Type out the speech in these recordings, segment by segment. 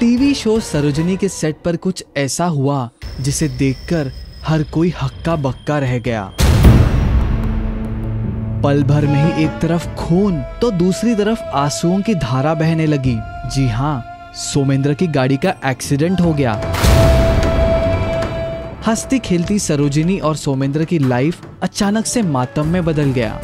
TV show Sarojini के set पर कुछ ऐसा हुआ, जिसे देखकर हर कोई हक्का बक्का रह गया। पल भर में ही एक तरफ़ खून तो दूसरी तरफ़ आंसुओं की धारा बहने लगी। जी हाँ सोमेंद्र की गाड़ी का एक्सीडेंट हो गया। हंसती खेलती सरोजिनी और सोमेंद्र की लाइफ अचानक से मातम में बदल गया।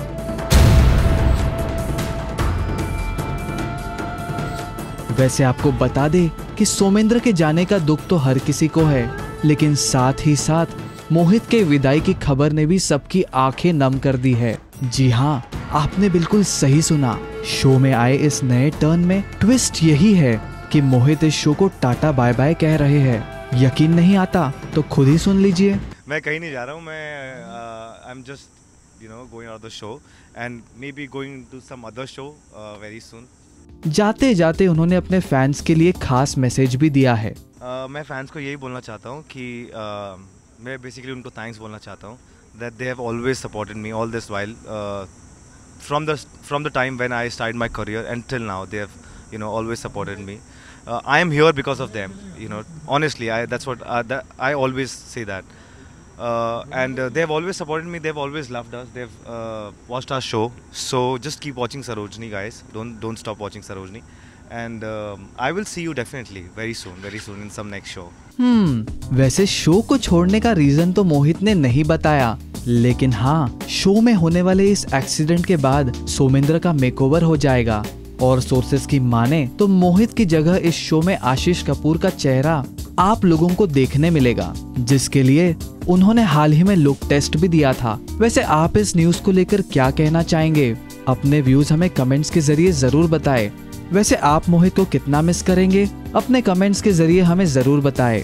वैसे आपको बता दे कि सोमेंद्र के जाने का दुख तो हर किसी को है, लेकिन साथ ही साथ मोहित के विदाई की खबर ने भी सबकी आँखें नम कर दी है। जी हाँ आपने बिल्कुल सही सुना। शो में आए इस नए टर्न में ट्विस्ट यही है कि मोहित इस शो को टाटा बाय बाय कह रहे हैं। यकीन नहीं आता तो खुद ही सुन लीजिए। मैं कहीं नहीं जा रहा हूँ, मैं I am just you know going out the show and maybe going to some other show very soon जाते जाते उन्होंने अपने फैंस के लिए खास मैसेज भी दिया है। uh, मैं फैंस को यही बोलना चाहता हूँ कि uh, मैं बेसिकली उनको थैंक्स बोलना चाहता हूँ that they have always supported me all this while from the from the time when I start my career and till now they have you know always supported me I am here because of them you know honestly I that's what I always see that uh, and uh, they have always supported me they've always loved us they've uh, watched our show so just keep watching Sarojini guys don't don't stop watching Sarojini and um, I will see you definitely very soon very soon in some next show hmm वैसे show को छोड़ने का reason तो मोहित ने नहीं बताया लेकिन हाँ शो में होने वाले इस एक्सीडेंट के बाद सोमेंद्र का मेकओवर हो जाएगा और सोर्सेस की माने तो मोहित की जगह इस शो में आशीष कपूर का चेहरा आप लोगों को देखने मिलेगा, जिसके लिए उन्होंने हाल ही में लुक टेस्ट भी दिया था वैसे आप इस न्यूज़ को लेकर क्या कहना चाहेंगे अपने व्यूज़ हमें कमेंट्स के ज़रिए ज़रूर बताएँ। वैसे आप मोहित को कितना मिस करेंगे अपने कमेंट्स के ज़रिए हमें ज़रूर बताएँ।